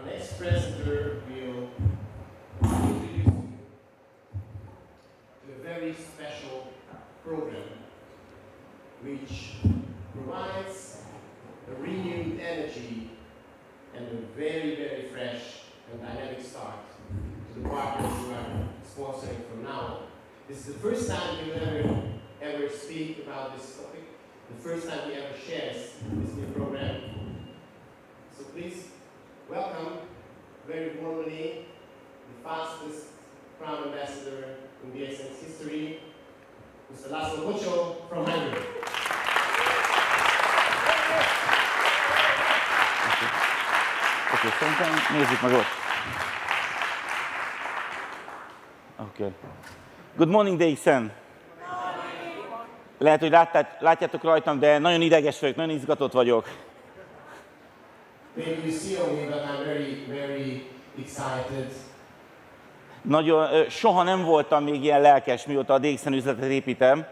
And our next presenter will introduce you to a very special program which provides a renewed energy and a very, very fresh and dynamic start to the partners who are sponsoring from now on. This is the first time we will ever, ever speak about this topic, the first time we ever shares this new program. So please welcome very warmly the fastest Crown Ambassador in BSN's history, Mr. Laszlo Bocsó from Hungary. Oké, okay, nézzük meg ott. Oké. Okay. Good morning, Dixon. Lehet, hogy látták, látjátok rajtam, de nagyon ideges vagyok, nagyon izgatott vagyok. Very, excited. Nagyon, soha nem voltam még ilyen lelkes, mióta a Dixon üzletet építem.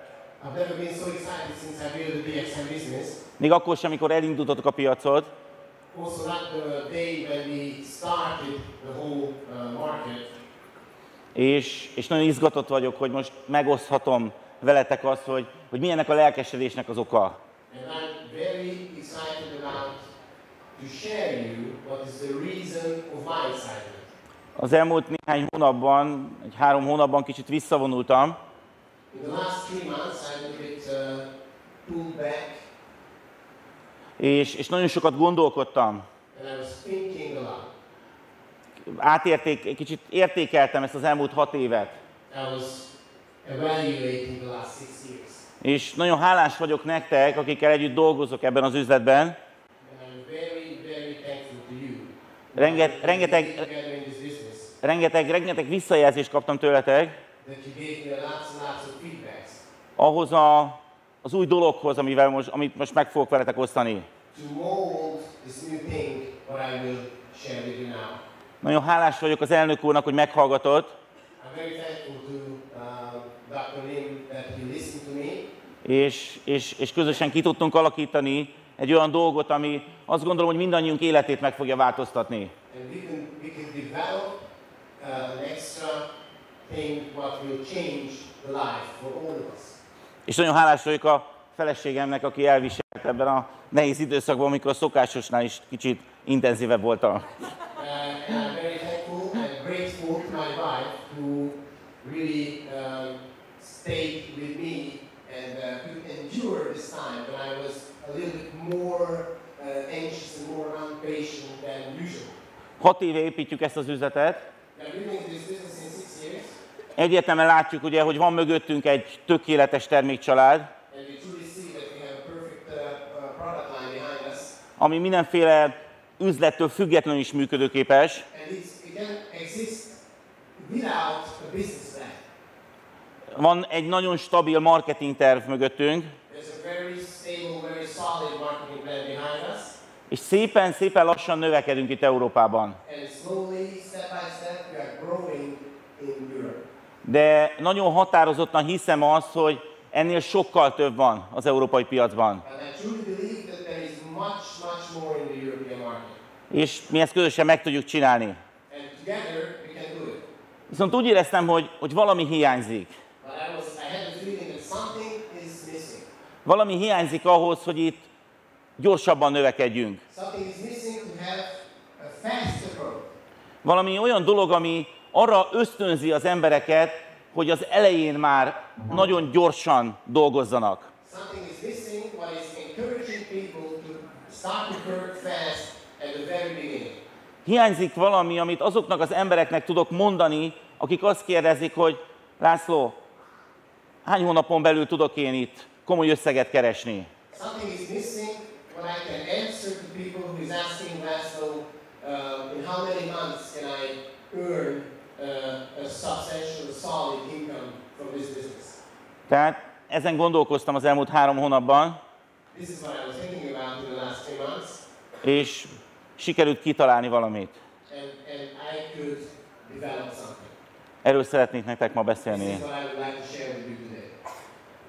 I've never been so excited since I built the DXM business. Még akkor sem, amikor elindultatok a piacot. Also, not the day when we started the whole market. És, és nagyon izgatott vagyok, hogy most megoszthatom veletek azt, hogy, hogy milyennek a lelkesedésnek az oka. And I'm very excited about to share you what is the reason of my excitement. Az elmúlt néhány hónapban, egy három hónapban kicsit visszavonultam, In the last three months, I'm a bit uh, pulled back és, és nagyon sokat gondolkodtam. Átérték, kicsit értékeltem ezt az elmúlt hat évet. És nagyon hálás vagyok nektek, akikkel együtt dolgozok ebben az üzletben. Renget, rengeteg, rengeteg, rengeteg visszajelzést kaptam tőletek ahhoz a, az új dologhoz, amivel most, amit most meg fogok veletek osztani. thing. Nagyon hálás vagyok az elnök úrnak, hogy meghallgatott, to me és, és, és közösen ki tudtunk alakítani egy olyan dolgot, ami azt gondolom, hogy mindannyiunk életét meg fogja változtatni. we can, we can develop uh, thing change the life for all of us. És nagyon hálás vagyok a feleségemnek, aki elviselt ebben a nehéz időszakban, amikor a szokásosnál is kicsit intenzívebb volt a... Hat éve építjük ezt az üzletet. Now, we've been in this business in six years, Egyértelműen látjuk ugye, hogy van mögöttünk egy tökéletes termékcsalád, uh, uh, ami mindenféle üzlettől függetlenül is működőképes, van egy nagyon stabil marketing terv mögöttünk, és szépen, szépen lassan növekedünk itt Európában. and slowly, step by step, we are growing in Europe. De nagyon határozottan hiszem azt, hogy ennél sokkal több van az európai piacban. Much, much. És mi ezt közösen meg tudjuk csinálni. Viszont úgy éreztem, hogy, hogy valami hiányzik. I, was, I. Valami hiányzik ahhoz, hogy itt gyorsabban növekedjünk. Valami olyan dolog, ami arra ösztönzi az embereket, hogy az elején már nagyon gyorsan dolgozzanak. Hiányzik valami, amit azoknak az embereknek tudok mondani, akik azt kérdezik, hogy László, hány hónapon belül tudok én itt komoly összeget keresni? People asking uh, in how many months can I earn uh, a substantial, solid income from this business? Tehát ezen gondolkoztam az elmúlt három hónapban, This is what I was thinking about in the last three months, és sikerült kitalálni valamit. and, and I could develop something. Erről szeretnék nektek ma This beszélni. is what I would like to share with you today.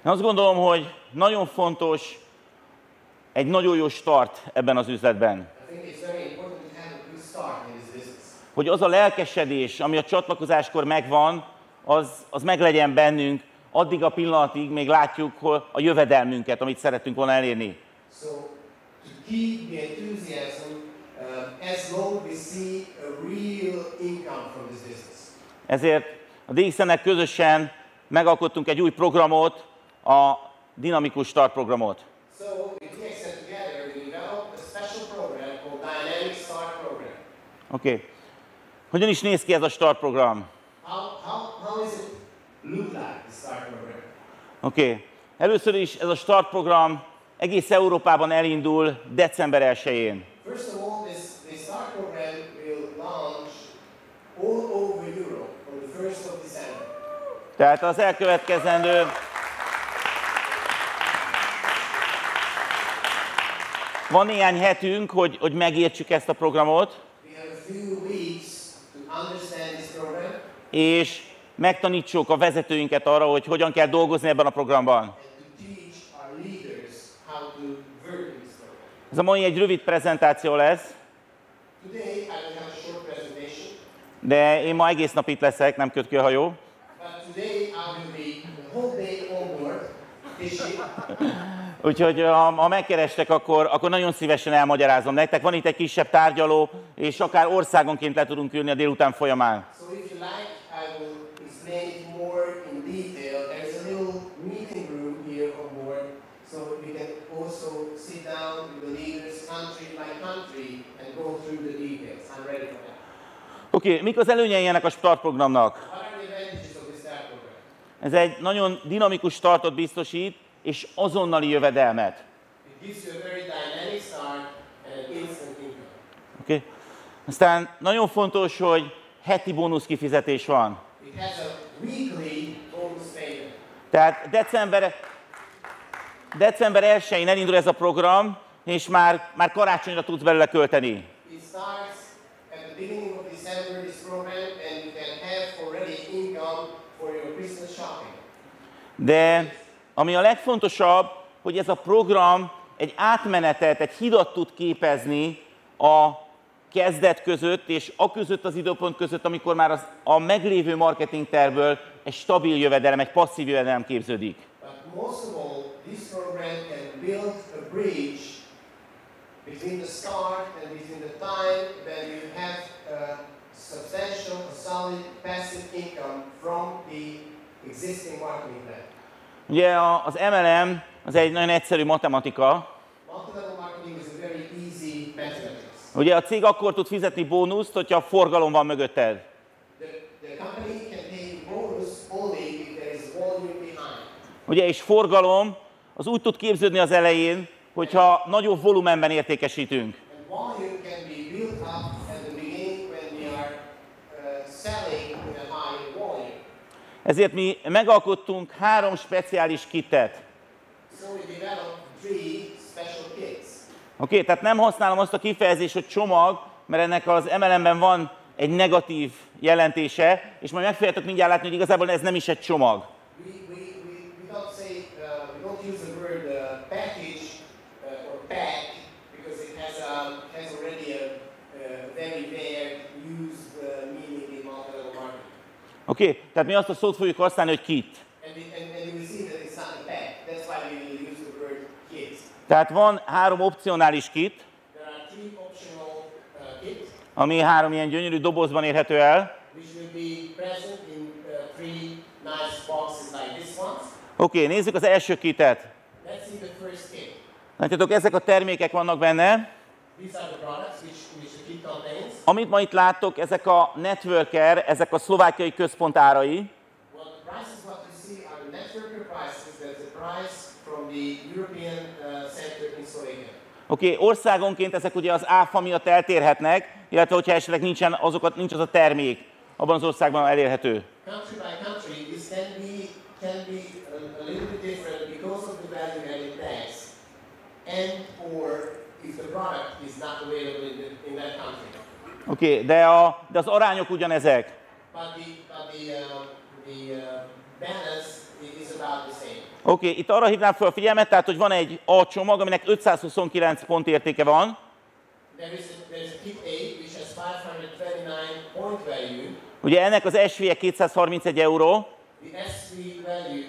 Én azt gondolom, hogy nagyon fontos egy nagyon jó start ebben az üzletben. I think it's very important to have a good start in hogy az a lelkesedés, ami a csatlakozáskor megvan, az, az meg legyen bennünk, addig a pillanatig még látjuk a jövedelmünket, amit szeretünk volna elérni. So to keep the enthusiasm uh, as long we see a real income from this business. Ezért a DXN-nek közösen megalkottunk egy új programot, a dinamikus start programot. So. Oké. Okay. Hogyan is néz ki ez a start program? How, how, how is it look like, the start program? Oké. Okay. Először is ez a start program egész Európában elindul december 1-én. First of all, this, this start program will launch all over Europe on the 1st of December. Tehát az elkövetkezendő Van néhány hetünk, hogy, hogy megértsük ezt a programot, We have a few weeks és megtanítsuk a vezetőinket arra, hogy hogyan kell dolgozni ebben a programban. Ez a mai egy rövid prezentáció lesz, de én ma egész nap itt leszek, nem köt ki a hajó. Úgyhogy ha, ha megkerestek, akkor, akkor nagyon szívesen elmagyarázom nektek. Van itt egy kisebb tárgyaló, és akár országonként le tudunk ülni a délután folyamán. So if you like, I will explain it more in detail. There's a little meeting room here on board, so we can also sit down with the leaders country by country and go through the details. I'm ready for that. Oké, okay, mik az előnyei ennek a start programnak? What are the advantages of this start program? Ez egy nagyon dinamikus startot biztosít, és azonnali jövedelmet. Okay? Aztán nagyon fontos, hogy heti bónusz kifizetés van. Tehát december, december 1-én elindul ez a program, és már, már karácsonyra tudsz belőle költeni. De ami a legfontosabb, hogy ez a program egy átmenetet, egy hidat tud képezni a kezdet között, és a között az időpont között, amikor már az, a meglévő marketing tervből egy stabil jövedelem, egy passzív jövedelem képződik. Substantial, solid passive income from the existing marketing plan. Ugye a- az MLM az egy nagyon egyszerű matematika. A. Ugye a cég akkor tud fizetni bónuszt, hogyha forgalom van mögötted. Ugye, és forgalom az úgy tud képződni az elején, hogyha nagyobb volumenben értékesítünk. And volume can be built up at the beginning when we are uh, selling in a high volume. Ezért mi megalkottunk három speciális kitet. Oké, okay? tehát nem használom azt a kifejezést, hogy csomag, mert ennek az MLM-ben van egy negatív jelentése, és majd meg mindjárt látni, hogy igazából ez nem is egy csomag. We, we, we, we don't say, uh, we don't use the word uh, package uh, or pack because it has, a, has already a, uh very vague used uh, meaning in multi-level marketing. Oké, okay? tehát mi azt a szót fogjuk használni, hogy kit. Tehát van három opcionális kit, uh, ami három ilyen gyönyörű dobozban érhető el. uh. Oké, okay, nézzük az első kitet. Látjátok, ezek a termékek vannak benne. These are the products which, which the kit contains. Amit ma itt láttok, ezek a networker, ezek a szlovákiai központ árai. Uh. Oké, okay, országonként ezek ugye az áfa miatt eltérhetnek, illetve hogyha esetleg nincsen azokat, nincs az a termék abban az országban elérhető. Country by country, this can be can be a, a little bit different because of the value added tax, and or if the product is not available in, the, in that country. Oké, okay, de, a, de az arányok ugyanezek. Uh, is same. Oké, okay, itt arra hívnám fel a figyelmet, tehát hogy van egy A csomag, aminek 529 pont értéke van, there is a, a 8 which has 529 point value. Ugye ennek az SV-je 231 euró, is uh,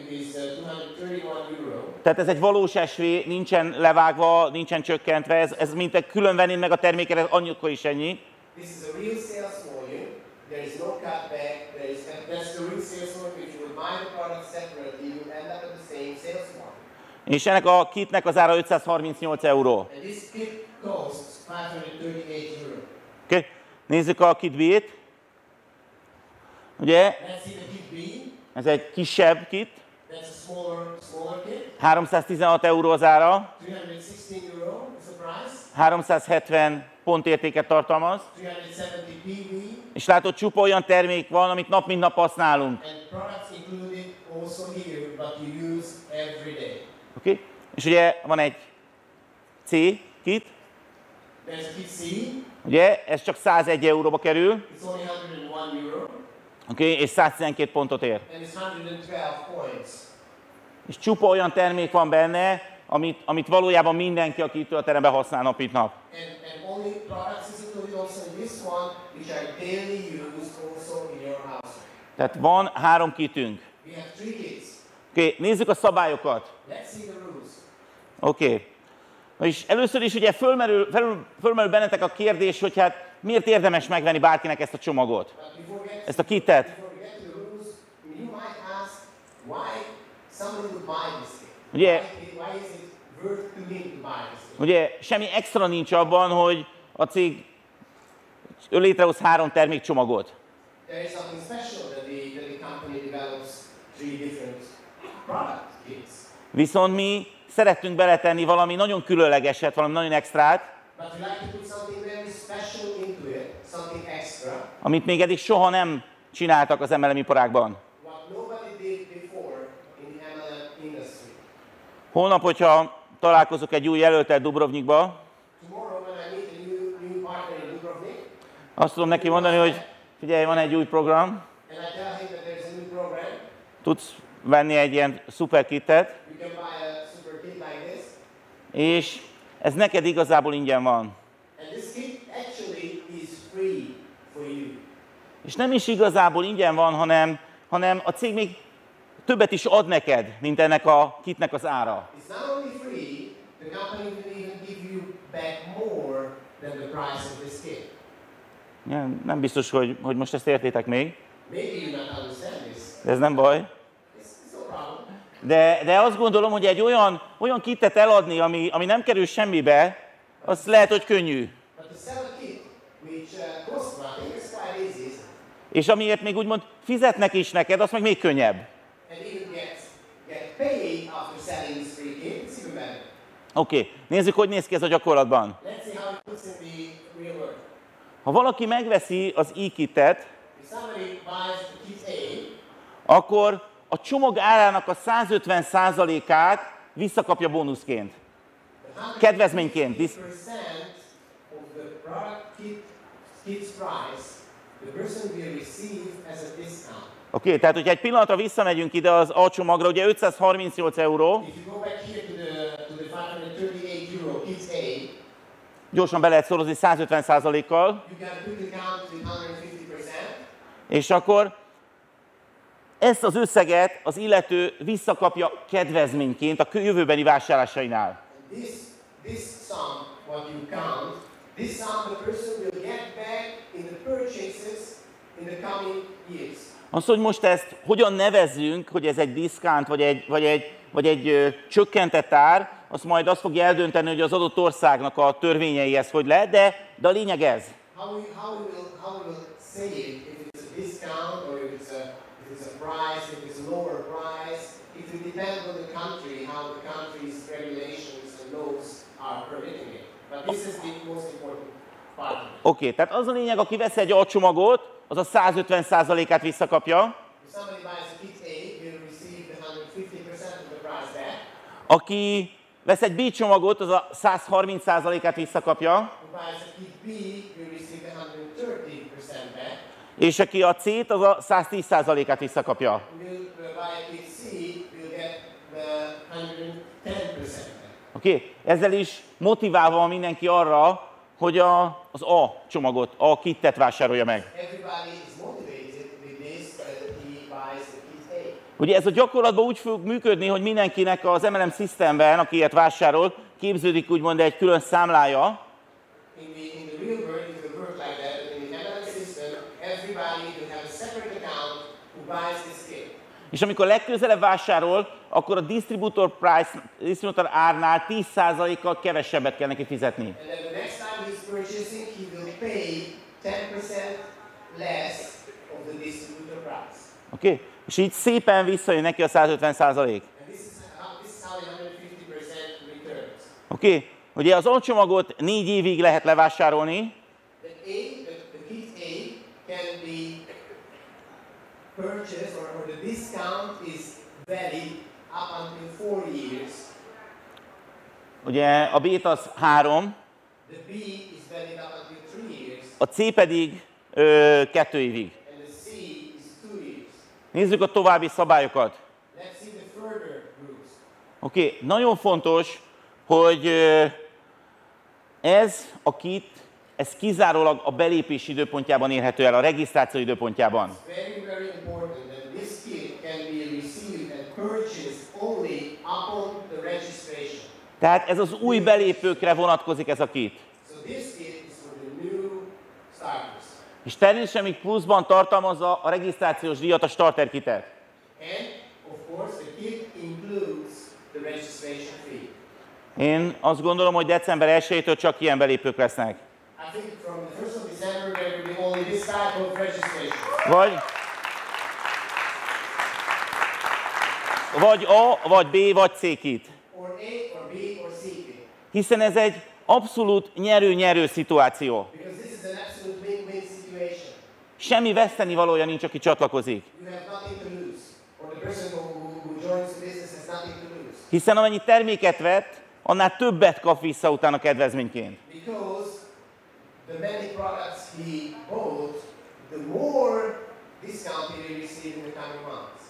231 euro. tehát ez egy valós SV, nincsen levágva, nincsen csökkentve, ez, ez mint egy külön vennéd meg a terméket, ez annyira is ennyi. This is a real sales volume. There is no cutback. There is that's the real sales volume. If you would buy the product separately, you end up at the same sales volume. És ennek a kitnek az ára 538 euró. And this kit costs 538 euro. Okay? Nézzük a kit B-t. Ugye, ez egy kisebb kit, That's a smaller, smaller kit. 316 euró az ára, 316 euro is the price. 370 pontértéket tartalmaz, 370 PV. és látod, csupa olyan termék van, amit nap mint nap használunk. Day. Okay? És ugye van egy C kit, ugye, ez csak 101 euróba kerül, It's only 101 euro. okay? és 112 pontot ér. And it's 112 points. És csupa olyan termék van benne, amit, amit valójában mindenki, aki itt a teremben használ nap mint nap. And, and. Tehát van három kitünk. Oké, okay, nézzük a szabályokat. Oké. Okay. Na és először is ugye fölmerül, felül, fölmerül bennetek a kérdés, hogy hát miért érdemes megvenni bárkinek ezt a csomagot, ezt a kitet. why somebody would buy this. Ugye, ugye semmi extra nincs abban, hogy a cég létrehoz három termékcsomagot. Viszont mi szerettünk beletenni valami nagyon különlegeset, valami nagyon extrát, amit még eddig soha nem csináltak az MLM iparágban. what nobody did before in the MLM industry. Holnap, hogyha találkozok egy új jelöltet Dubrovnikba, azt tudom neki mondani, hogy figyelj, van egy új program, tudsz venni egy ilyen szuper kitet, és ez neked igazából ingyen van. És nem is igazából ingyen van, hanem, hanem a cég még többet is ad neked, mint ennek a kitnek az ára. Free. Nem, biztos, hogy, hogy most ezt értétek még, de ez nem baj. De, de azt gondolom, hogy egy olyan, olyan kitet eladni, ami, ami nem kerül semmibe, az lehet, hogy könnyű. Uh? És amiért még úgymond fizetnek is neked, az meg még könnyebb. and even get get paid after selling this free kit. It's even better. Oké, okay. nézzük, hogy néz ki ez a gyakorlatban. Ha valaki megveszi az e-kitet, akkor a csomag árának a 150%-át visszakapja bónuszként. Kedvezményként. The person will receive as a discount. Oké, okay, tehát hogyha egy pillanatra visszamegyünk ide az A csomagra, ugye 538 euró, If you go back here to the to the 538 euro kit A, gyorsan be lehet szorozni 150%-kal, you can quickly count with 150%. és akkor ezt az összeget az illető visszakapja kedvezményként a jövőbeni vásárlásainál. And this this sum, what you count, this sum the person will get back in the purchases in the coming years. Az, hogy most ezt hogyan nevezzünk, hogy ez egy diszkánt, vagy egy, vagy egy, vagy egy ö, csökkentett ár, azt majd azt fogja eldönteni, hogy az adott országnak a törvényei ez hogy lehet, de, de a lényeg ez. How we, how we will how we will say it if it's a discount or if it's a if it's a price, if it's a lower price, it will on the country, how the country's regulations and laws are permitting it. But this is the most important. Oké, okay, tehát az a lényeg, aki vesz egy A csomagot, az a 150%-át visszakapja, If somebody buys a kit A, will receive the 150% of the price back. aki vesz egy B csomagot, az a 130%-át visszakapja, Who buys a kit B, will receive the 130% back. és aki a C-t, az a 110%-át visszakapja. Uh, buy a kit C, will get the 110% back. Oké? Okay? Ezzel is motiválva mindenki arra, hogy a, az A csomagot, a kittet vásárolja meg. Ugye ez a gyakorlatban úgy fog működni, hogy mindenkinek az MLM Systemben, aki ilyet vásárol, képződik úgymond egy külön számlája, és amikor legközelebb vásárol, akkor a distributor price, distributor árnál 10%-kal kevesebbet kell neki fizetni. And purchasing, he will pay 10% less of the distributor price. Okay? És így szépen visszajön neki a 150%. And this is how, this is how 150% returns. Oké? Okay? Ugye az alcsomagot négy évig lehet levásárolni, ugye a B-t az három, The B is a C pedig ö, kettő évig. Nézzük a további szabályokat. Oké, okay. nagyon fontos, hogy ö, ez a kit, ez kizárólag a belépési időpontjában érhető el, a regisztráció időpontjában. Very, very. Tehát ez az új belépőkre vonatkozik ez a kit. Starters. És természetesen még pluszban tartalmazza a regisztrációs díjat, a starter kitet. Én azt gondolom, hogy december 1-től csak ilyen belépők lesznek. I think from the 1st of December there will be only this type of registration. Vagy, vagy A, vagy B, vagy C kit. Hiszen ez egy abszolút nyerő-nyerő szituáció. Semmi veszteni valója nincs, aki csatlakozik. Hiszen amennyi terméket vett, annál többet kap vissza utána kedvezményként. Bought.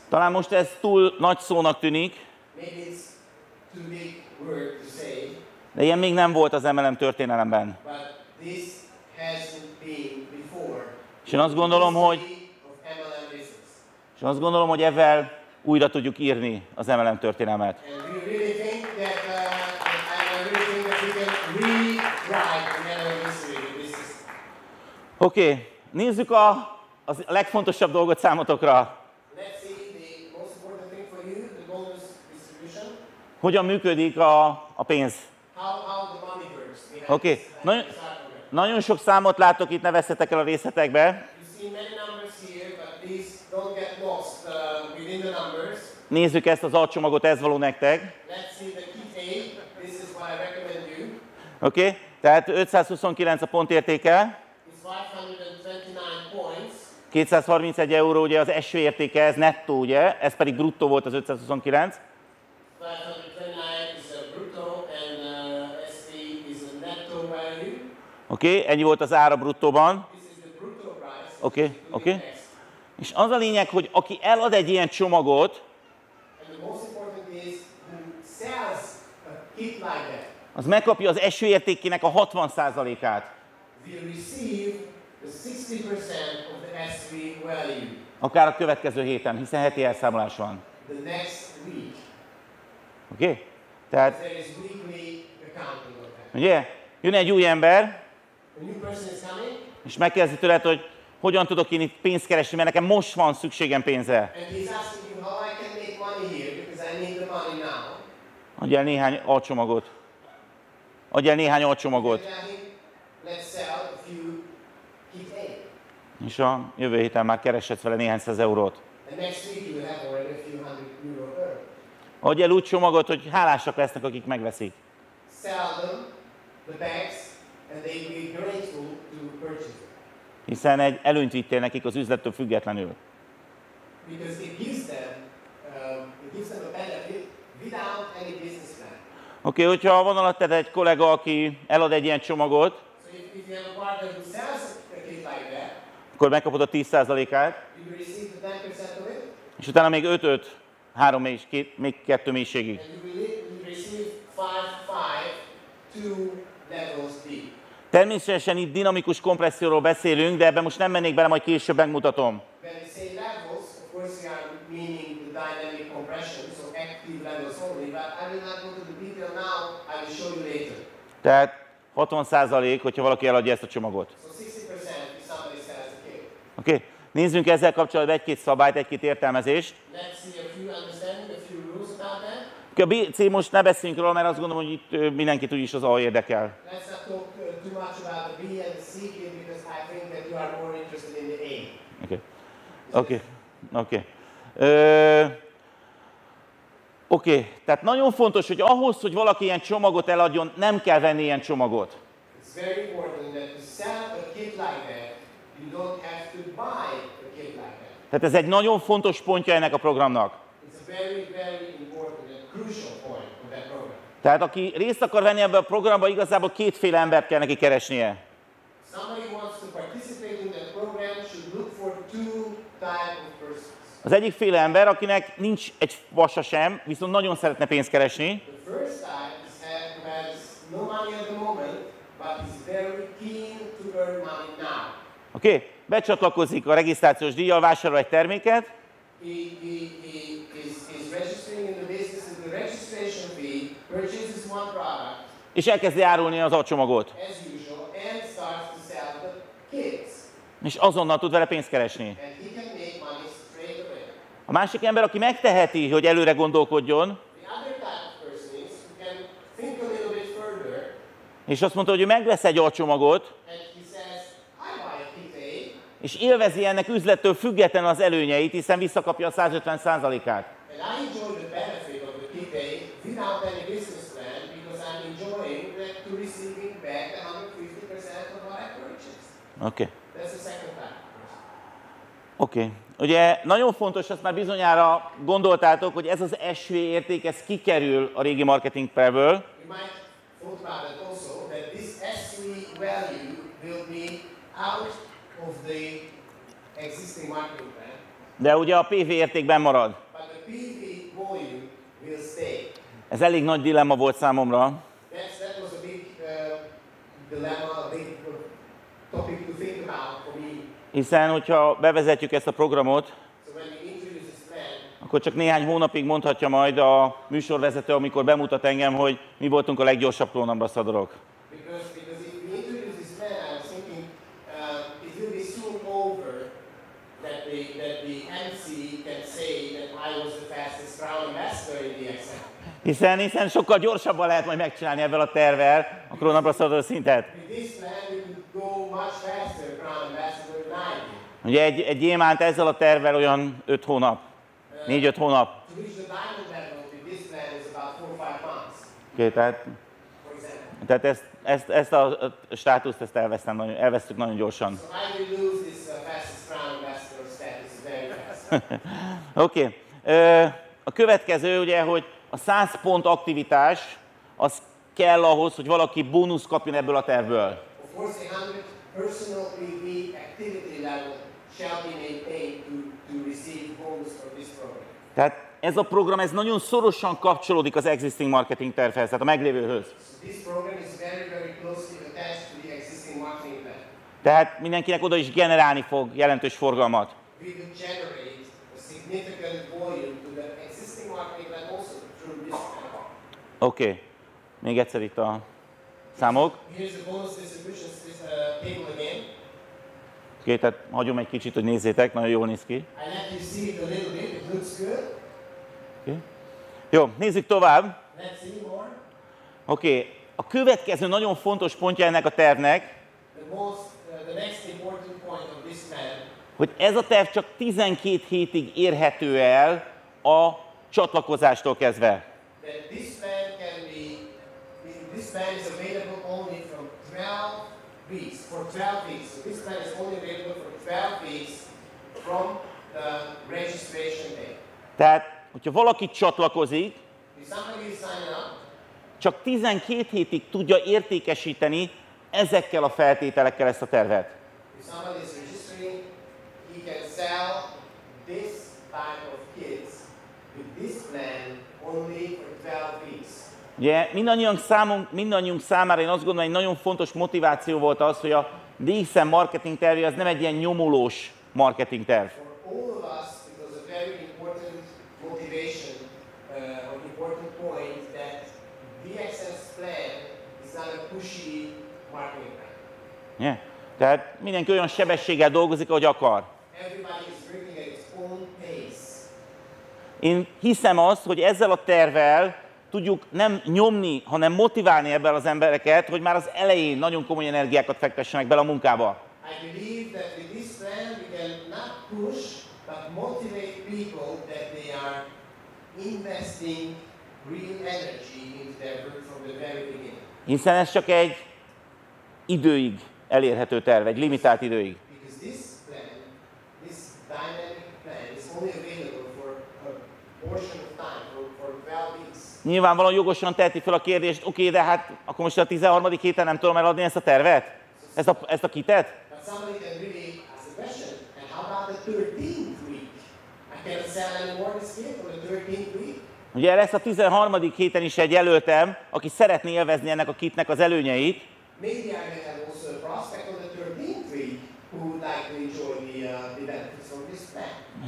Talán most ez túl nagy szónak tűnik, Maybe it's too big word to say, de ilyen még nem volt az MLM történelemben. És én azt gondolom, hogy, és azt gondolom, hogy ezzel újra tudjuk írni az MLM történelmet. Uh. Oké, okay, nézzük a, az legfontosabb dolgot számotokra. Hogyan működik a, a pénz. Oké, uh, nagyon, nagyon sok számot látok itt, ne veszhetek el a részletekbe. Uh. Nézzük ezt az alcsomagot, ez való nektek. Oké, okay? tehát 529 a pontértéke, It's 529 points. 231 euró ugye az eső értéke, ez nettó ugye, ez pedig bruttó volt az 529. 529 Oké, okay? ennyi volt az ára bruttóban. Oké, oké. És az a lényeg, hogy aki elad egy ilyen csomagot, az megkapja az eső értékének a 60%-át. will receive the 60% of the S3 value Akár a következő héten, hiszen heti elszámolás van. Oké? Okay? Tehát, ugye, jön egy új ember, és megkezdi tőled, hogy hogyan tudok én itt pénzt keresni, mert nekem most van szükségem pénzre. Adj el néhány alcsomagot. Adj el néhány alcsomagot. A. És a jövő héten már kereshetsz vele néhány száz eurót. Adj el úgy csomagot, hogy hálásak lesznek, akik megveszik. Sell them, the bags, Hiszen egy előnyt vittél nekik az üzlettől függetlenül. Oké, okay, hogyha van alatted egy kollega, aki elad egy ilyen csomagot, akkor megkapod a 10%-át, you will receive the 10% of it, és utána még 5-5, 3 és két, még 2 mélységig. and you will, receive 5, 5, two levels deep. Természetesen itt dinamikus kompresszióról beszélünk, de ebben most nem mennék bele, majd később megmutatom. Tehát 60 hogyha valaki eladja ezt a csomagot. So 60% if somebody sells a cake. Oké? Okay? Nézzünk ezzel kapcsolatban egy-két szabályt, egy-két értelmezést. Let's see a few understanding, a few rules about that. A B, C most ne beszéljünk róla, mert azt gondolom, hogy itt mindenkit úgyis az A érdekel. Let's not talk too much about the B and the C because I think that you are more interested in the A. Oké. Oké. Oké. Oké, tehát nagyon fontos, hogy ahhoz, hogy valaki ilyen csomagot eladjon, nem kell venni ilyen csomagot. It's very important that to sell a kit like that, you don't have to buy a kit like that. Tehát ez egy nagyon fontos pontja ennek a programnak. It's a very, very important and crucial point of that program. Tehát aki részt akar venni ebbe a programba, igazából kétféle embert kell neki keresnie. Az egyik féle ember, akinek nincs egy vasa sem, viszont nagyon szeretne pénzt keresni. Oké? Okay? Becsatlakozik a regisztrációs díjjal, vásárol egy terméket, He, he, he is, is registering in the business and the registration fee, purchases one product és elkezdi árulni az a csomagot. as usual and starts to sell the kits. És azonnal tud vele pénzt keresni. And he can make money straight away. A másik ember, aki megteheti, hogy előre gondolkodjon, The other type of person is who can think a little bit further és azt mondta, hogy ő megvesz egy alcsomagot, and he says, I buy a kit A és élvezi ennek üzlettől független az előnyeit, hiszen visszakapja a 150%-át. and I enjoy the benefit of the kit A without any business plan because I'm enjoying that to receiving back 150% of what I purchased. Oké. Okay. Oké. Okay. Ugye nagyon fontos, ezt már bizonyára gondoltátok, hogy ez az SV érték, ez kikerül a régi marketing perből, You might thought about it also that this S3 value will be out plan, de ugye a PV értékben marad. Ez elég nagy dilemma volt számomra, hiszen hogyha bevezetjük ezt a programot, akkor csak néhány hónapig mondhatja majd a műsorvezető, amikor bemutat engem, hogy mi voltunk a leggyorsabb klónambaszadorok. because, because if we introduce this plan, I was thinking uh, it will be soon over that the, that the MC can say that I was the fastest crown ambassador in the XM. Hiszen, hiszen sokkal gyorsabban lehet majd megcsinálni ebben a tervel a klónambaszador szintet. Ugye egy, egy gyémánt ezzel a tervel olyan 5 hónap, 4-5 hónap. To reach the diamond level with this plan is about four or five months, Okay, tehát tehát ezt, ezt, ezt a, státuszt ezt elvesztem, elvesztük nagyon gyorsan. So I will lose this uh, fastest crown ambassador status very fast. Oké. Okay. A következő ugye, hogy a 100 pont aktivitás, az kell ahhoz, hogy valaki bónusz kapjon ebből a tervből. of course, a 100 personal PV activity level shall be maintained to, to receive bonus from this program. Tehát ez a program ez nagyon szorosan kapcsolódik az existing marketing tervhez, tehát a meglévőhöz. Tehát mindenkinek oda is generálni fog jelentős forgalmat. We significant volume to the existing marketing plan also through this. Oké. Okay. Még egyszer itt a számok. Here's the bonus distribution uh, table again. Oké, okay, tehát hagyom egy kicsit, hogy nézzétek, nagyon jól néz ki. Okay. Jó, nézzük tovább. Oké, okay. a következő nagyon fontos pontja ennek a tervnek, most, uh, the next important point of this plan hogy ez a terv csak 12 hétig érhető el a csatlakozástól kezdve. that this plan can be, this plan is available only from 12 weeks, for 12 weeks. So this plan is only available for 12 weeks from the registration day. Tehát, hogyha valaki csatlakozik, csak 12 hétig tudja értékesíteni ezekkel a feltételekkel ezt a tervet. if somebody is registering, he can sell this type of kits with this plan only for 12 weeks. Ugye mindannyiunk, számunk, mindannyiunk számára én azt gondolom, egy nagyon fontos motiváció volt az, hogy a DXM marketing terve az nem egy ilyen nyomulós marketing terv. Uh. Ugye? Tehát mindenki olyan sebességgel dolgozik, ahogy akar. Everybody is working at its own pace. Én hiszem azt, hogy ezzel a tervel tudjuk nem nyomni, hanem motiválni ebben az embereket, hogy már az elején nagyon komoly energiákat fektessenek bele a munkába. I believe that with this plan we can not push but motivate people that they are investing real energy into their work from the very beginning. Hiszen ez csak egy időig elérhető terv, egy limitált időig. Because this plan, this dynamic plan is only available for a portion of time, for, for 12 weeks. Nyilvánvalóan jogosan teheti fel a kérdést, oké, de hát akkor most a 13. héten nem tudom eladni ezt a tervet? Ezt a, ezt a kitet? But somebody can really ask the question, and how about the 13th week? I cannot sell any more this kit for the 13th week. Ugye ezt a 13. héten is egy jelöltem, aki szeretné élvezni ennek a kitnek az előnyeit, Maybe I may have also a prospect on the 13th week who would like to enjoy the, uh,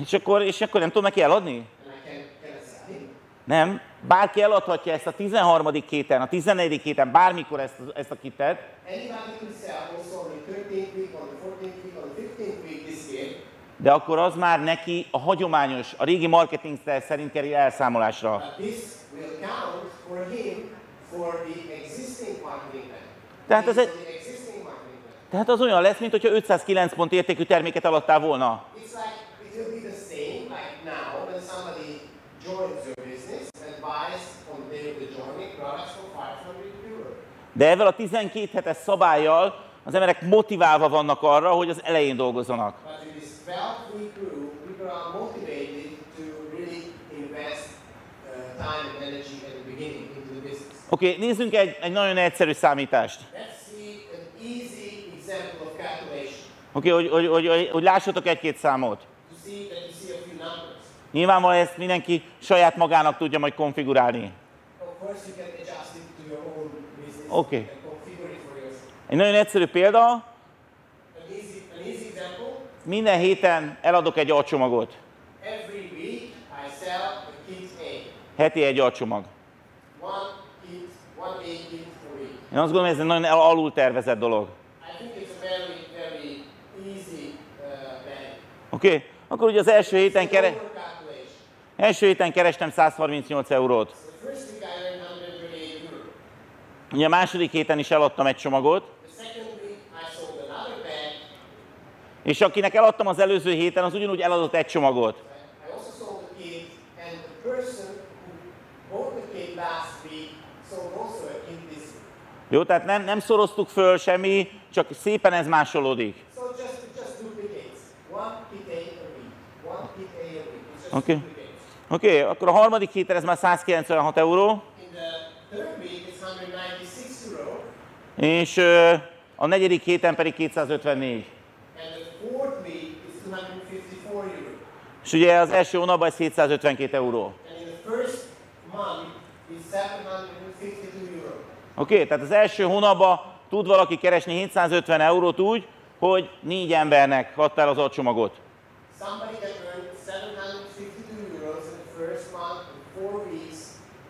és akkor, és akkor nem tudom neki eladni? And I can, can I sell him? Nem. Bárki eladhatja ezt a 13. héten, a 14. héten, bármikor ezt, ezt a kitet, Anybody can sell also on the 13th week, on the 14th week, on the 15th week this year. de akkor az már neki a hagyományos, a régi marketing szerint kerül elszámolásra. Tehát ez egy-. Tehát az olyan lesz, mint hogyha 509 pont értékű terméket eladtál volna. It's like it will be the same like now when somebody joins your De ezzel a 12 hetes szabályjal az emberek motiválva vannak arra, hogy az elején dolgozzanak. But with this 12 week rule, people are motivated to really invest uh. Oké, okay, nézzünk egy, egy nagyon egyszerű számítást. Oké, okay, hogy, hogy, hogy, hogy, hogy lássatok egy-két számot. to see that you see a few numbers. Nyilvánvalóan ezt mindenki saját magának tudja majd konfigurálni. Business Okay. Egy nagyon egyszerű példa, minden héten eladok egy alcsomagot. Heti egy alcsomag. Én azt gondolom, ez egy nagyon alul tervezett dolog. Uh. Oké? Okay? Akkor ugye az első héten, kere, Over calculation. Első héten kerestem 138 eurót. So the first week I earned 138 euro. Ugye a második héten is eladtam egy csomagot, és akinek eladtam az előző héten, az ugyanúgy eladott egy csomagot. Jó, tehát nem, nem szoroztuk föl semmi, csak szépen ez másolódik. Just Okay. Oké, okay, akkor a harmadik héten ez már 196 euró, In the third week it's 196 euro, és a negyedik héten pedig 254. and the fourth week is 254 euro. És ugye az első hónapban ez 752 euró. And in the first month is 752 euro. Oké, okay, tehát az első hónapban tud valaki keresni 750 eurót úgy, hogy négy embernek adtál az alcsomagot. Somebody can earn 752 euros in the first month in four weeks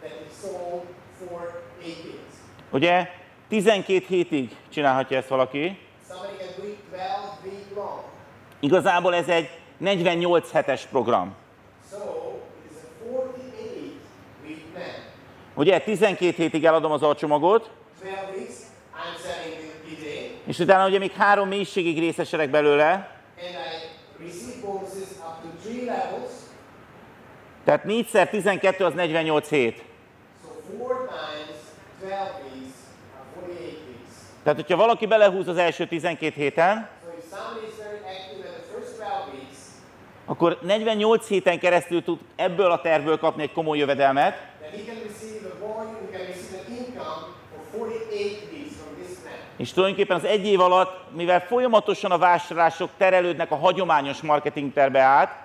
that he sold for eight kits. Ugye 12 hétig csinálhatja ezt valaki. Somebody can do it 12 week long. Igazából ez egy 48 hetes program. So it is a 48 week plan. Ugye 12 hétig eladom az alcsomagot, 12 weeks, I'm selling the kit A, és utána ugye még három mélységig részesedek belőle, tehát 4 12 az 48 hét. So four times 12 weeks are 48 weeks. Tehát, hogyha valaki belehúz az első 12 héten, So if somebody is very active in the first 12 weeks, akkor 48 héten keresztül tud ebből a tervből kapni egy komoly jövedelmet, then he can receive a volume, he can receive an income for 48 weeks from this plan. és tulajdonképpen az egy év alatt, mivel folyamatosan a vásárlások terelődnek a hagyományos marketing terbe át,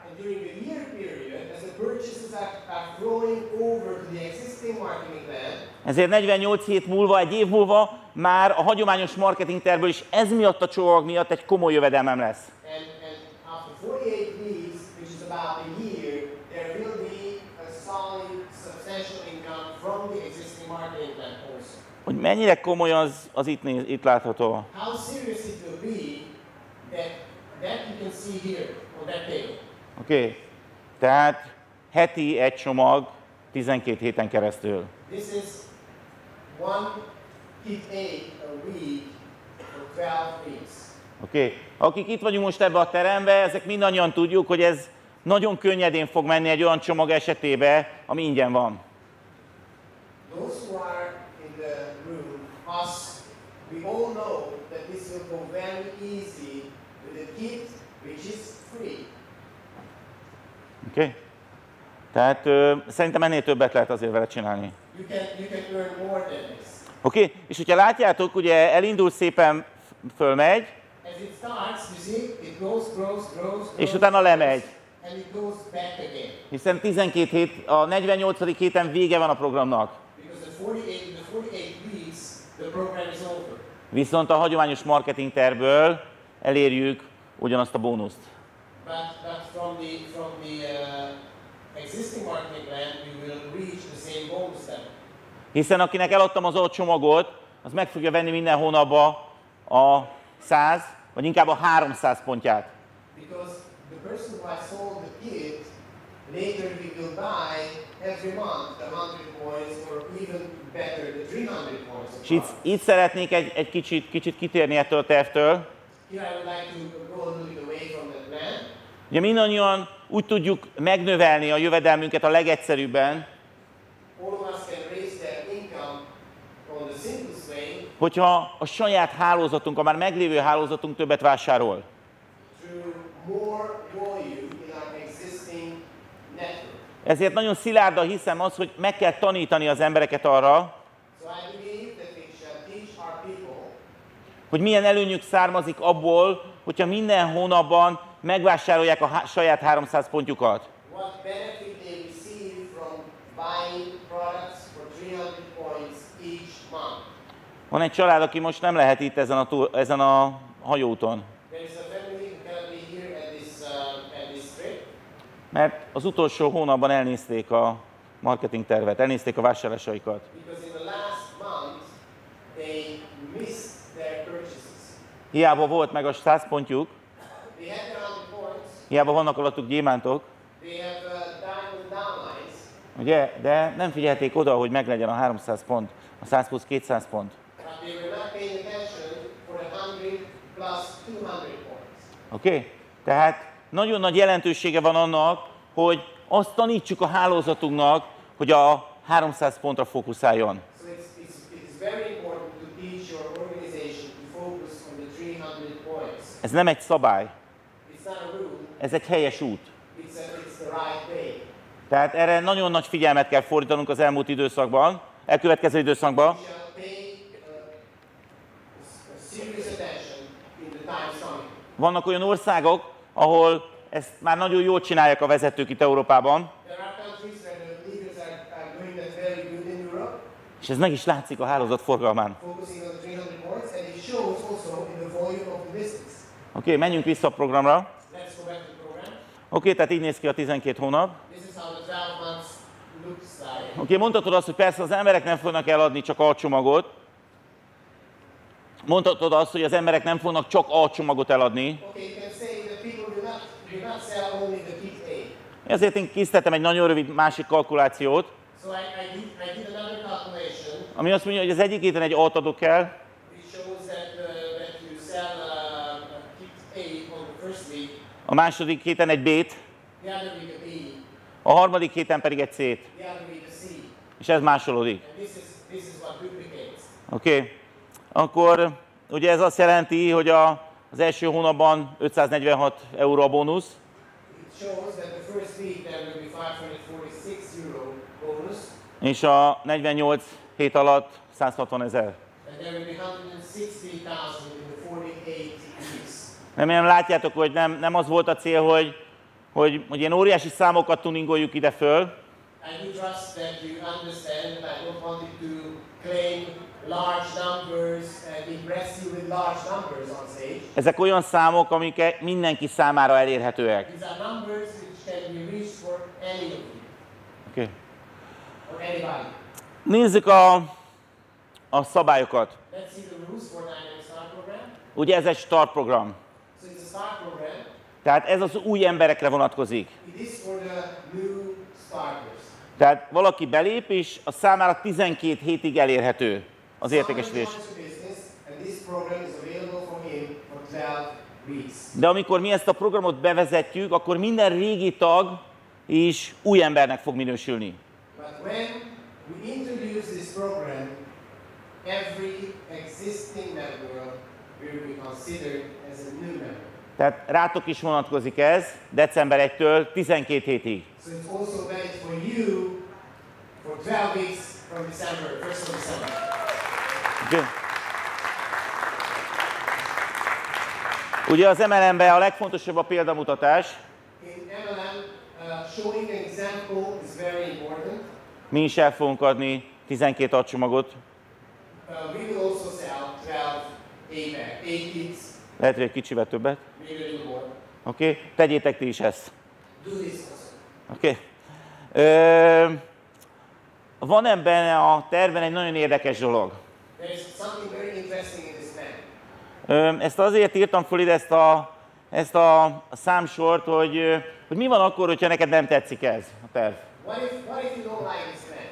Ezért 48 hét múlva, egy év múlva már a hagyományos marketing tervből is ez miatt a csomag miatt egy komoly jövedelmem lesz. and, and after 48 weeks, which is about a year, there will be a solid, substantial income from the existing marketing plan also. Hogy mennyire komoly az, az itt, néz, itt látható. Oké? Okay. Tehát heti egy csomag 12 héten keresztül. This is one Oké? Okay. Akik itt vagyunk most ebbe a terembe, ezek mindannyian tudjuk, hogy ez nagyon könnyedén fog menni egy olyan csomag esetébe, ami ingyen van. Oké? Okay? Tehát ö, szerintem ennél többet lehet azért vele csinálni. You can, you can Oké? Okay? És hogyha látjátok, ugye elindul szépen, fölmegy, és utána lemegy. Hiszen 12 hét, a 48. héten vége van a programnak. Because the 48, the 48 weeks, the program is over. Viszont a hagyományos marketing tervből elérjük ugyanazt a bónuszt. But, but from the, from the uh, existing marketing plan, we will reach the same bonus level. Hiszen akinek eladtam az adott csomagot, az meg fogja venni minden hónapban a 100, vagy inkább a 300 pontját. Because the person who I sold the kit, later he will buy every month the 100 points or even better the 300 points. of És itt, itt szeretnék egy, egy kicsit, kicsit kitérni ettől a tervtől. Here I would like to go a little bit away from that plan. Ugye mindannyian úgy tudjuk megnövelni a jövedelmünket a legegyszerűbben, All of us can raise their income on the simplest way hogyha a saját hálózatunk, a már meglévő hálózatunk többet vásárol. Ezért nagyon szilárdan hiszem az, hogy meg kell tanítani az embereket arra, hogy milyen előnyük származik abból, hogyha minden hónapban megvásárolják a saját 300 pontjukat. what benefit they receive from buying products for 300 points each month. Van egy család, aki most nem lehet itt ezen a, túl, ezen a this, uh, mert az utolsó hónapban elnézték a marketing tervet, elnézték a vásárlásaikat. Hiába volt meg a 100 pontjuk, They had their 100 points, hiába vannak alattuk gyémántok, uh, ugye, de nem figyelték oda, hogy meglegyen a 300 pont, a 100 plusz 200 pont. They were not paying attention for the 100 plus 200 points. Oké? Okay? Tehát nagyon nagy jelentősége van annak, hogy azt tanítsuk a hálózatunknak, hogy a 300 pontra fókuszáljon. So it's, it's, it's very important to teach your organization to focus on the 300 points. Ez nem egy szabály, It's not a rule, ez egy helyes út. it's, a, it's the right way. Tehát erre nagyon nagy figyelmet kell fordítanunk az elmúlt időszakban, elkövetkező időszakban, shall pay uh, s- serious attention in the times coming. Vannak olyan országok, ahol ezt már nagyon jól csinálják a vezetők itt Európában, és ez meg is látszik a hálózat forgalmán. focusing on the 300 points, and it shows also in the volume of the business. Oké, okay, menjünk vissza a programra. Oké, okay, tehát így néz ki a 12 hónap. This is how the 12 months looks like. Oké, okay, mondhatod azt, hogy persze az emberek nem fognak eladni csak A csomagot. Mondhatod azt, hogy az emberek nem fognak csak A csomagot eladni. Ezért én készítettem egy nagyon rövid másik kalkulációt, ami azt mondja, hogy az egyik héten egy A-t adok el, uh, uh, a második héten egy B-t, a harmadik héten pedig egy C-t, és ez másolódik. Oké, okay. Akkor ugye ez azt jelenti, hogy a, az első hónapban 546 euró a bónusz, It shows that the first week there will be 546 euro bonus, és a 48 hét alatt 160 ezer. and there will be 160,000 in the 48 weeks. Remélem látjátok, hogy nem, nem az volt a cél, hogy, hogy, hogy ilyen óriási számokat tuningoljuk ide föl, I do trust that you understand that I don't want you to claim stage. ezek olyan számok, amik mindenki számára elérhetőek. Okay. Nézzük a, a szabályokat. Ugye ez egy start program. So. Tehát ez az új emberekre vonatkozik. Tehát valaki belép, és a számára 12 hétig elérhető az értékesítés. Someone joins the business, and this program is available for him for 12 weeks. De amikor mi ezt a programot bevezetjük, akkor minden régi tag is új embernek fog minősülni. Program. Tehát rátok is vonatkozik ez december 1-től 12 hétig. So it's also valid for you for 12 weeks from December, 1st of December. Ugye? Ugye az MLM-ben a legfontosabb a példamutatás. MLM, uh. Mi is el fogunk adni 12 adcsomagot. Uh, we will also sell 12 APAC, 8 kits, Lehet, hogy egy kicsivel többet. Oké? Okay? Tegyétek ti is ezt. Oké? Okay? van ebben a terven egy nagyon érdekes dolog. Ezt azért írtam föl ide ezt a, ezt a, számsort, hogy, hogy mi van akkor, hogyha neked nem tetszik ez a terv. What if, what if you don't like this plan?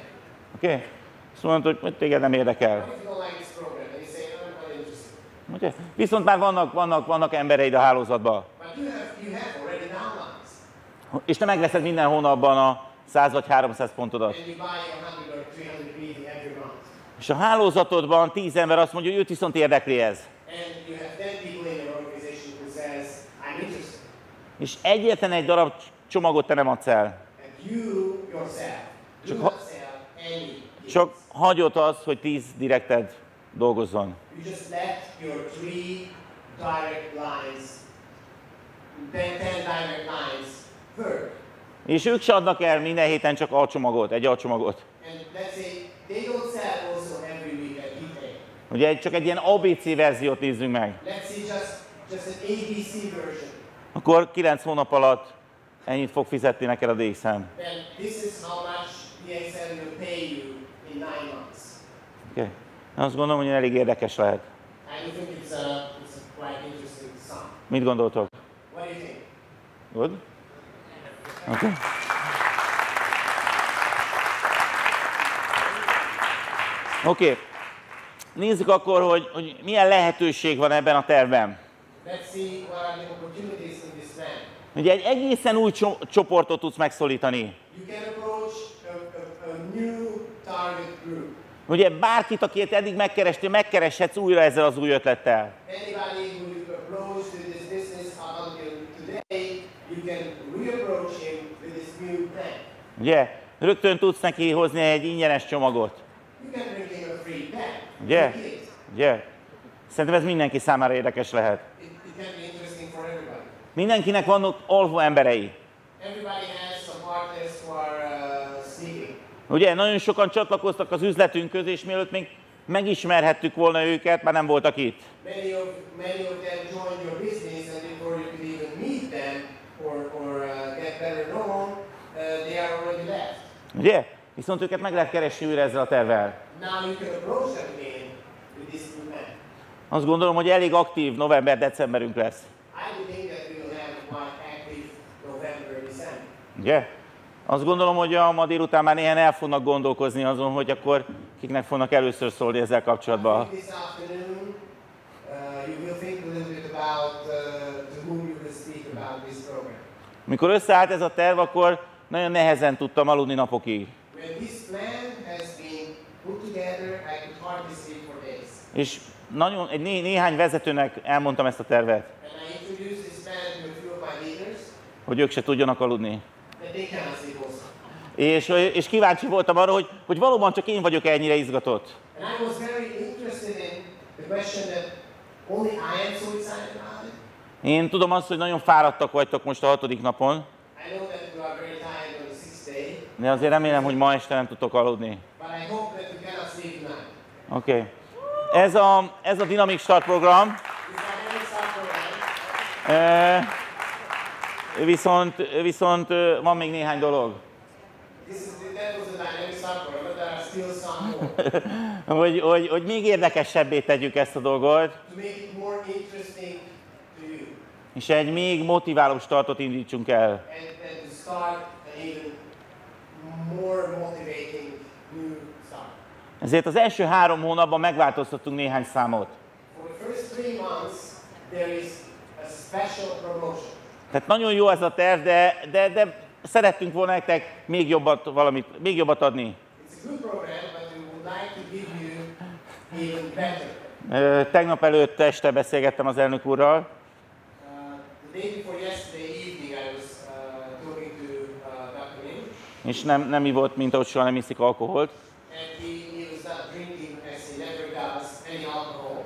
Oké? Okay? Azt mondod, hogy, téged nem érdekel. What if you don't like this program? And you say, "No, I'm not interested. Okay? Viszont már vannak, vannak, vannak embereid a hálózatban. You have, you have. És te megveszed minden hónapban a 100 vagy 300 pontodat. And you buy a 100 or 300 greedy every month. És a hálózatodban 10 ember azt mondja, hogy őt viszont érdekli ez. And you have 10 people in your organization who says. És egyetlen egy darab csomagot te nem adsz el. Csak ha-. Csak hagyod az, hogy 10 direkted dolgozzon. You just let your three direct lines, 10, 10 direct lines work. És ők se adnak el minden héten csak alcsomagot, egy alcsomagot. Sell also every week at eBay. Ugye csak egy ilyen ABC verziót nézzünk meg. Let's say just, just an ABC version. Akkor 9 hónap alatt ennyit fog fizetni neked a DXM. Then this is how much DXL will pay you in nine months. Okay. Azt gondolom, hogy elég érdekes lehet. I do think it's a, it's a quite interesting sum. Mit gondoltok? What do you think? Good? Okay. Oké. Okay. Nézzük akkor, hogy, hogy milyen lehetőség van ebben a tervben. Ugye egy egészen új cso- csoportot tudsz megszólítani. Ugye bárkit, akit eddig megkerestél, megkereshetsz újra ezzel az új ötlettel. Ugye? Rögtön tudsz neki hozni egy ingyenes csomagot. You can bring him a free kit. Ugye? Szerintem ez mindenki számára érdekes lehet. Mindenkinek vannak alvó emberei. Ugye, nagyon sokan csatlakoztak az üzletünkhöz, és mielőtt még megismerhettük volna őket, már nem voltak itt. Many of, many of them joined your business, and before you could even meet them or, or uh, get better known, uh, they are already left. Ugye? Viszont őket meg lehet keresni újra ezzel a tervvel. Now you can approach them again with this new man. Azt gondolom, hogy elég aktív november-decemberünk lesz. Ugye? Azt gondolom, hogy a ma délután már néhány el fognak gondolkozni azon, hogy akkor kiknek fognak először szólni ezzel kapcsolatban. uh, uh. Mikor összeállt ez a terv, akkor nagyon nehezen tudtam aludni napokig. És nagyon, egy né- néhány vezetőnek elmondtam ezt a tervet, hogy ők se tudjanak aludni. És, és kíváncsi voltam arra, hogy, hogy valóban csak én vagyok ennyire izgatott. Én tudom azt, hogy nagyon fáradtak vagytok most a hatodik napon, De azért remélem, hogy ma este nem tudtok aludni. Oké. Okay. Ez a, ez a Dynamic Start program. This dynamic start program, E, viszont, viszont ö, van még néhány dolog. Hogy, hogy, hogy még érdekesebbé tegyük ezt a dolgot, és egy még motiváló startot indítsunk el. and, and to start an even more motivating new start. Ezért az első három hónapban megváltoztattunk néhány számot. Tehát nagyon jó ez a terv, de, de, de szerettünk volna nektek még jobbat, valamit, még jobbat adni. Like Tegnap előtt este beszélgettem az elnök úrral, Uh, evening, was uh, to uh, és nem, nem ivott, mint ahogy soha nem iszik alkoholt, and he, he was not drinking as he never does any alcohol.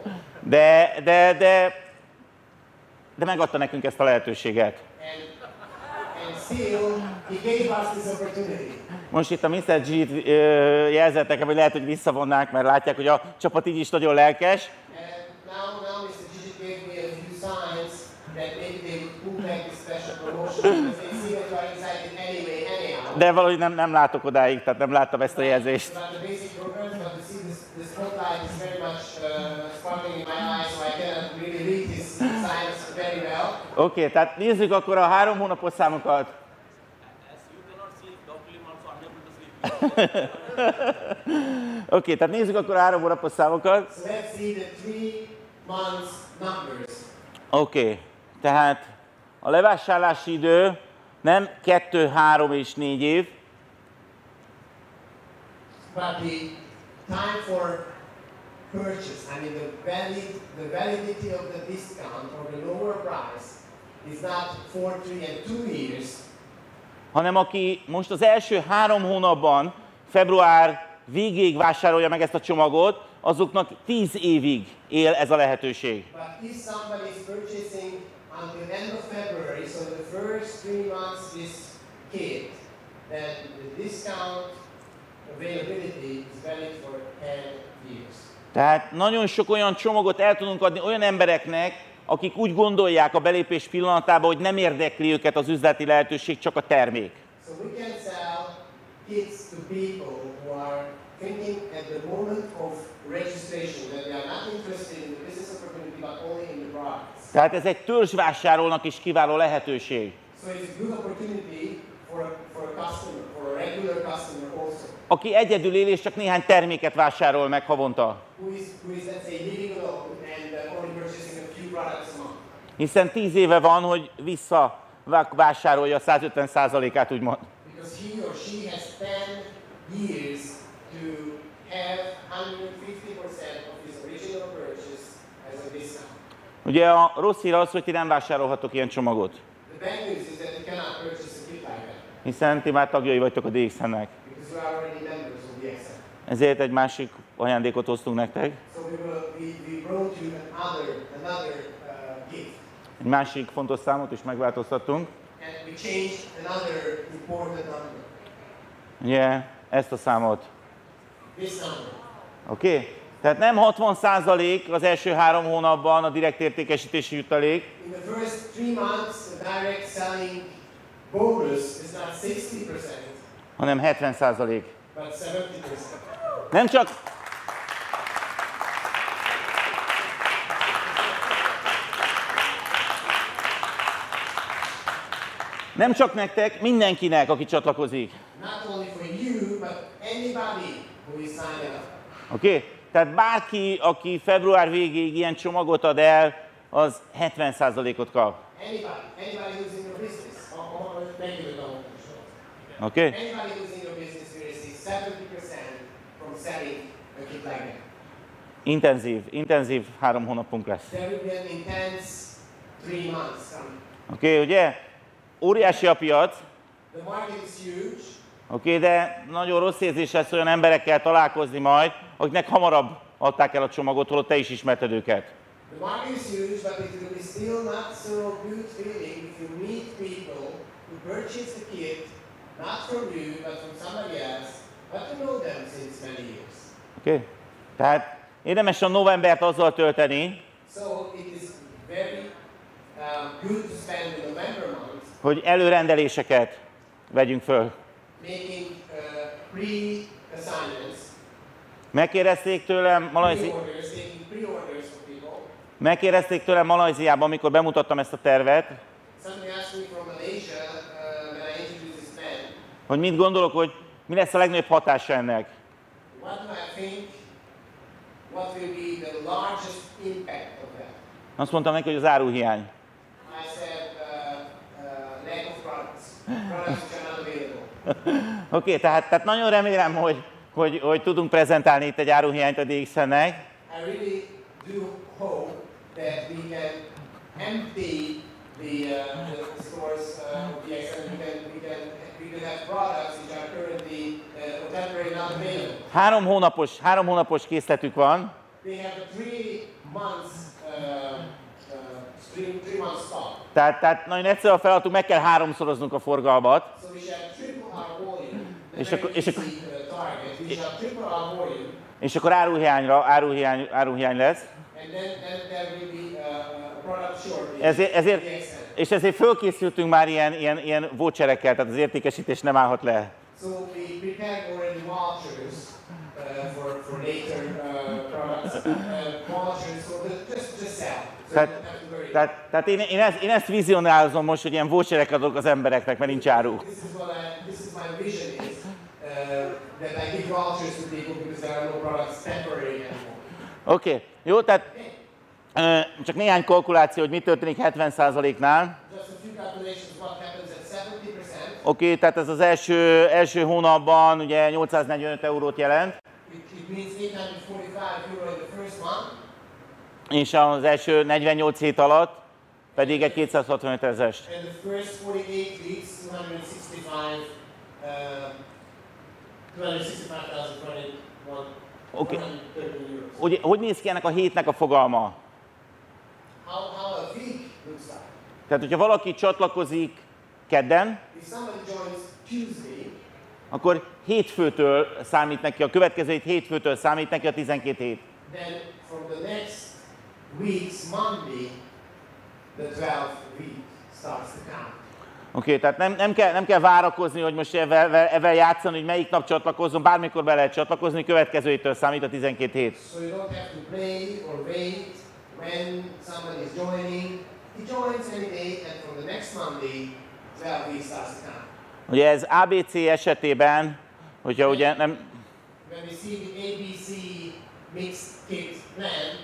De, de, de, de megadta nekünk ezt a lehetőséget. Most itt a Mr. G-t jelzett nekem, hogy lehet, hogy visszavonnák, mert látják, hogy a csapat így is nagyon lelkes. De valahogy nem, nem látok odáig, tehát nem láttam ezt a jelzést. In my eyes, so I cannot really read these signs very well. Oké, okay, tehát nézzük akkor a három hónapos számokat. Oké, okay, tehát nézzük akkor a három hónapos számokat. So let's see the three months numbers. Oké, okay, tehát a levásárlási idő nem 2, 3 és 4 év, But the time for purchase, I mean the valid, the validity of the discount or the lower price is not four, three, and two years, hanem aki most az első három hónapban, február végéig vásárolja meg ezt a csomagot, azoknak 10 évig él ez a lehetőség. February, so the discount availability is valid for 10 years. Tehát nagyon sok olyan csomagot el tudunk adni olyan embereknek, akik úgy gondolják a belépés pillanatában, hogy nem érdekli őket az üzleti lehetőség, csak a termék. So we can sell kits to people who are thinking at the moment of registration that they are not interested in the business opportunity but only in the products. Tehát ez egy törzsvásárolnak is kiváló lehetőség. So it's a good opportunity for a, for a customer, for a regular customer also, Aki egyedül él és csak néhány terméket vásárol meg havonta. Who is, who is let's say living alone and uh, only purchasing a few products a month. Hiszen 10 éve van, hogy visszavásárolja a 150%-át, úgymond. Because he or she has 10 years to have 150% of his original purchase as a discount. Ugye a rossz hír az, hogy ti nem vásárolhatok ilyen csomagot, The bad news is that you cannot purchase a kit like that hiszen ti már tagjai vagytok a DXN-nek. because you are already members of the XM. Ezért egy másik ajándékot hoztunk nektek, uh, egy másik fontos számot is megváltoztattunk. Ugye ezt a számot. Oké? Okay? Tehát nem 60% az első három hónapban a direkt értékesítési jutalék, months, the direct selling bonus is not 60%, hanem 70%. but 70%. Nem csak Nem csak nektek, mindenkinek, aki csatlakozik. Oké? Okay? Tehát bárki, aki február végéig ilyen csomagot ad el, az 70%-ot kap. Oh, oh, Tom. Oké? Okay? Anybody who's in your business will receive 70% from selling a kit like that. Intenzív, intenzív három hónapunk lesz. There will be an intense three months coming. Oké, okay, ugye? Óriási a piac, The market is huge, oké, okay, de nagyon rossz érzés lesz olyan emberekkel találkozni majd, akiknek hamarabb adták el a csomagot, holott te is ismerted őket. The market is huge, but it will be still not so good feeling if you meet people who purchase the kit not from you, but from somebody else, Oké? Okay? Tehát érdemes a novembert azzal tölteni, So it is very um, good to spend the November month hogy előrendeléseket vegyünk föl. making uh, Megkérdezték tőlem, Malajzi... Megkérdezték tőlem Malajziában, amikor bemutattam ezt a tervet, Malaysia uh, hogy mit gondolok, hogy mi lesz a legnagyobb hatása ennek. Azt mondtam neki, hogy az áruhiány. Uh, uh. Oké, okay, tehát, tehát nagyon remélem, hogy, hogy, hogy tudunk prezentálni itt egy áruhiányt a DXN-nek. I really do hope that we can empty the, uh, the stores uh, of and we can, we can, we can have products which are currently uh, or temporarily not available. Három hónapos, három hónapos készletük van, They have a three months, uh, uh, three, three months stock. tehát, tehát nagyon egyszerű a feladatunk, meg kell háromszoroznunk a forgalmat, So we our volume. És akkor- és akkor- uh, target. Our volume, és akkor áruhiányra, áruhiány, áruhiány lesz. and then, then there will be uh, a product shortage. Ezért, ezért, és ezért fölkészültünk már ilyen, ilyen, ilyen voucherekkel, tehát az értékesítés nem állhat le. So we prepared already vouchers uh, for, for later uh, products, uh, vouchers for the, just, just sell. So Tehát, to tehát, tehát én, én, ezt, én ezt vizionálozom most, hogy ilyen vouchereket adok az embereknek, mert nincs áru. This is what I, this is my vision is, uh, that I give vouchers to people because there are no products temporary anymore. Oké, okay. jó, tehát Okay. Csak néhány kalkuláció, hogy mi történik 70%-nál. Just a few calculations what happens at 70%. Oké, okay, tehát ez az első, első hónapban ugye 845 eurót jelent, It, it means 845 euro in the first month, és az első 48 hét alatt pedig egy 265 ezest. and the first 48 weeks, 265, uh, 265,021 Oké. 130 euros. Hogy, hogy néz ki ennek a hétnek a fogalma? How, how a week looks like. Tehát, hogyha valaki csatlakozik kedden, akkor hétfőtől számít neki, a következő hét hétfőtől számít neki a 12 hét. then from the next week's Monday, the 12th week starts to count. Oké, okay, tehát nem, nem, kell, nem kell várakozni, hogy most ezzel, ezzel játszani, hogy melyik nap csatlakozzon, bármikor be lehet csatlakozni, következő héttől számít a 12 hét. So you don't have to play or wait when somebody is joining. He joins any day, and from the next Monday, 12 weeks starts to count. Ugye ez ABC esetében, hogyha ugye nem, When we see the ABC mixed kit plan,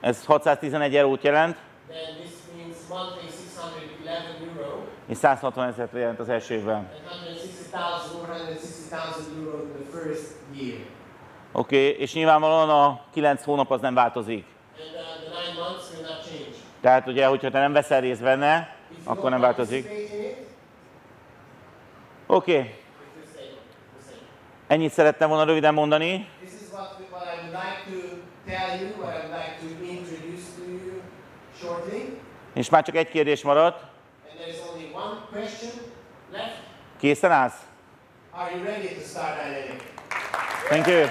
ez 611 eurót jelent, then this means monthly 611 euro és 160 ezeret jelent az első évben. and 160,000 or 160,000 euro in the first year. Oké, okay, és nyilvánvalóan a 9 hónap az nem változik. And uh, the nine months will not change. Tehát ugye, hogyha te nem veszel részt benne, akkor nem változik. Oké, okay. ennyit szerettem volna röviden mondani. És már csak egy kérdés maradt. Készen állsz? Thank you.